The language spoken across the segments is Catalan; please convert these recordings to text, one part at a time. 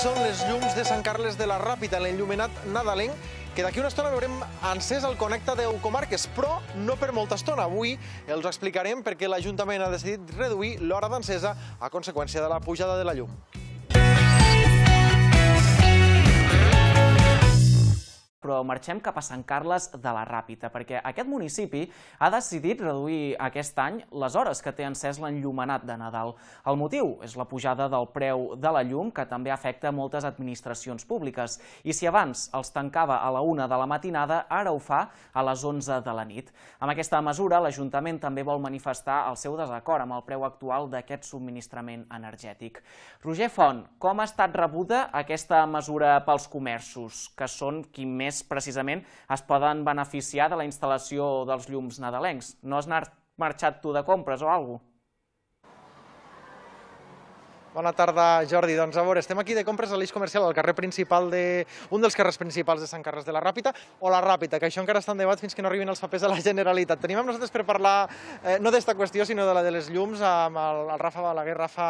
Són les llums de Sant Carles de la Ràpita, l'enllumenat nadalenc, que d'aquí una estona veurem encès al Connecta 10 comarques, però no per molta estona. Avui els explicarem perquè l'Ajuntament ha decidit reduir l'hora d'encesa a conseqüència de la pujada de la llum. Marxem cap a Sant Carles de la Ràpita, perquè aquest municipi ha decidit reduir aquest any les hores que té encès l'enllumenat de Nadal. El motiu és la pujada del preu de la llum, que també afecta moltes administracions públiques. I si abans els tancava a la una de la matinada, ara ho fa a les 11 de la nit. Amb aquesta mesura, l'Ajuntament també vol manifestar el seu desacord amb el preu actual d'aquest subministrament energètic. Roger Font, com ha estat rebuda aquesta mesura pels comerços, que són qui més precisament es poden beneficiar de la instal·lació dels llums nadalencs. No has marxat tu de compres o alguna cosa? Bona tarda, Jordi. Doncs a veure, estem aquí de compres a l'eix comercial, al carrer principal de... un dels carrers principals de Sant Carles de la Ràpita, o la Ràpita, que això encara està en debat fins que no arribin els papers de la Generalitat. Tenim amb nosaltres per parlar, eh, no d'esta qüestió, sinó de la de les llums, amb el, el Rafa Balaguer. Rafa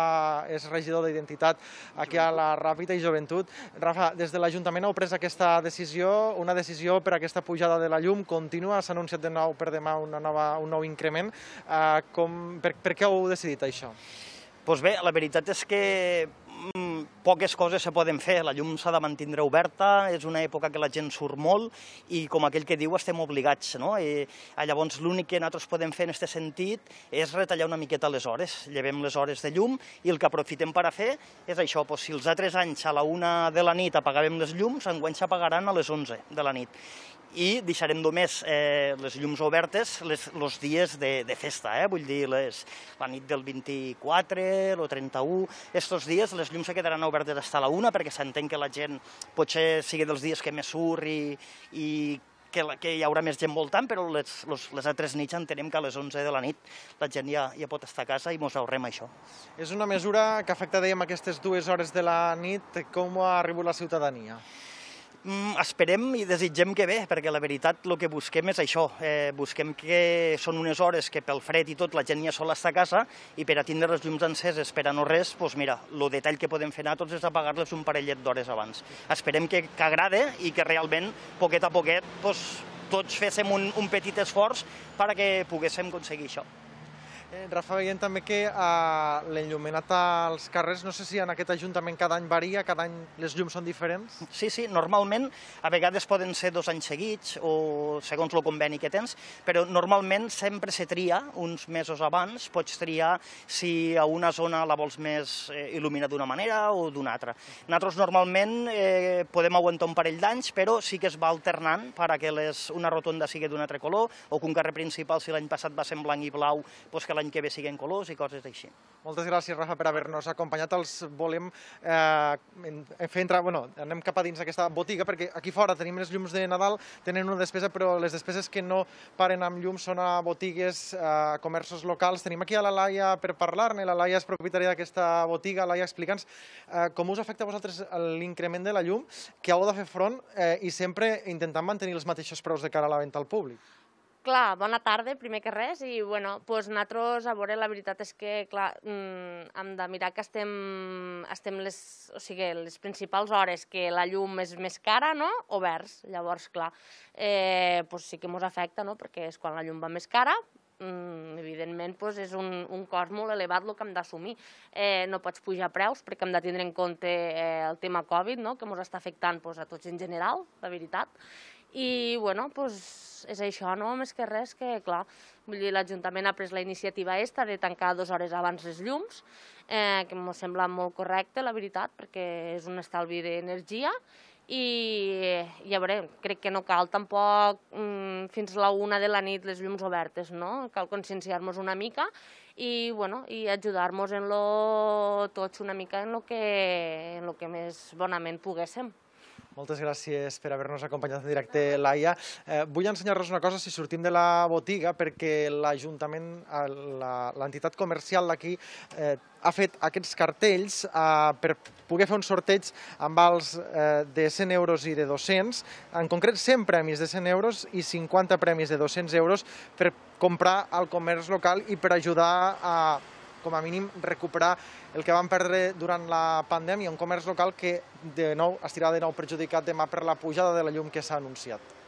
és regidor d'Identitat aquí a la Ràpita i Joventut. Rafa, des de l'Ajuntament heu pres aquesta decisió, una decisió per aquesta pujada de la llum contínua, s'ha anunciat de nou per demà una nova, un nou increment. Eh, com, per, per què heu decidit això? Doncs bé, la veritat és que mm, poques coses se poden fer. La llum s'ha de mantenir oberta, és una època que la gent surt molt i, com aquell que diu, estem obligats. No? I, llavors, l'únic que nosaltres podem fer en aquest sentit és retallar una miqueta les hores. Llevem les hores de llum i el que aprofitem per a fer és això. Doncs, si els altres anys a la una de la nit apagàvem les llums, enguany s'apagaran a les 11 de la nit i deixarem només eh, les llums obertes els dies de, de festa, eh? vull dir, les, la nit del 24, el 31, aquests dies les llums se quedaran obertes fins a la una perquè s'entén que la gent potser sigui dels dies que més surt i, i que, la, que hi haurà més gent voltant, però les, les, les altres nits entenem que a les 11 de la nit la gent ja, ja pot estar a casa i mos ahorrem això. És una mesura que afecta, dèiem, aquestes dues hores de la nit. Com ha arribat la ciutadania? Mm, esperem i desitgem que bé, perquè la veritat el que busquem és això. Eh, busquem que són unes hores que pel fred i tot la gent ja sol estar a casa i per a tindre les llums enceses per a no res, doncs mira, el detall que podem fer nosaltres és apagar-les un parellet d'hores abans. Esperem que, que agrade i que realment, poquet a poquet, doncs, tots féssim un, un petit esforç perquè poguéssim aconseguir això. Eh, Rafa, veiem també que eh, l'enllumenat als carrers, no sé si en aquest Ajuntament cada any varia, cada any les llums són diferents? Sí, sí, normalment a vegades poden ser dos anys seguits o segons el conveni que tens, però normalment sempre se tria uns mesos abans, pots triar si a una zona la vols més eh, il·luminada d'una manera o d'una altra. Nosaltres normalment eh, podem aguantar un parell d'anys, però sí que es va alternant per a que les, una rotonda sigui d'un altre color o que un carrer principal, si l'any passat va ser en blanc i blau, doncs que l'any que ve siguin colors i coses així. Moltes gràcies, Rafa, per haver-nos acompanyat. Els volem eh, fer entrar... Bueno, anem cap a dins d'aquesta botiga, perquè aquí fora tenim les llums de Nadal, tenen una despesa, però les despeses que no paren amb llums són a botigues, a comerços locals. Tenim aquí a la Laia per parlar-ne. La Laia és propietària d'aquesta botiga. Laia, explica'ns eh, com us afecta a vosaltres l'increment de la llum, que heu de fer front eh, i sempre intentant mantenir els mateixos preus de cara a la venda al públic. Clar, bona tarda, primer que res, i bueno, doncs nosaltres, a veure, la veritat és que, clar, mm, hem de mirar que estem, estem les, o sigui, les principals hores que la llum és més cara, no?, oberts. Llavors, clar, eh, doncs sí que ens afecta, no?, perquè és quan la llum va més cara, mm, evidentment doncs és un, un cost molt elevat el que hem d'assumir. Eh, no pots pujar preus perquè hem de tindre en compte eh, el tema Covid, no? que ens està afectant doncs, a tots en general, la veritat. I, bueno, doncs és això, no? Més que res que, clar, vull dir, l'Ajuntament ha pres la iniciativa esta de tancar dues hores abans les llums, eh, que m'ho sembla molt correcte, la veritat, perquè és un estalvi d'energia, i, i a veure, crec que no cal tampoc mm, fins a la una de la nit les llums obertes, no? Cal conscienciar-nos una mica i, bueno, i ajudar-nos en lo, tots una mica en lo que, en lo que més bonament poguéssim. Moltes gràcies per haver-nos acompanyat en directe, Laia. Eh, vull ensenyar-vos una cosa si sortim de la botiga, perquè l'Ajuntament, l'entitat comercial d'aquí, eh, ha fet aquests cartells eh, per poder fer un sorteig amb vals eh, de 100 euros i de 200, en concret 100 premis de 100 euros i 50 premis de 200 euros per comprar al comerç local i per ajudar a com a mínim, recuperar el que van perdre durant la pandèmia, un comerç local que de nou estirà de nou perjudicat demà per la pujada de la llum que s'ha anunciat.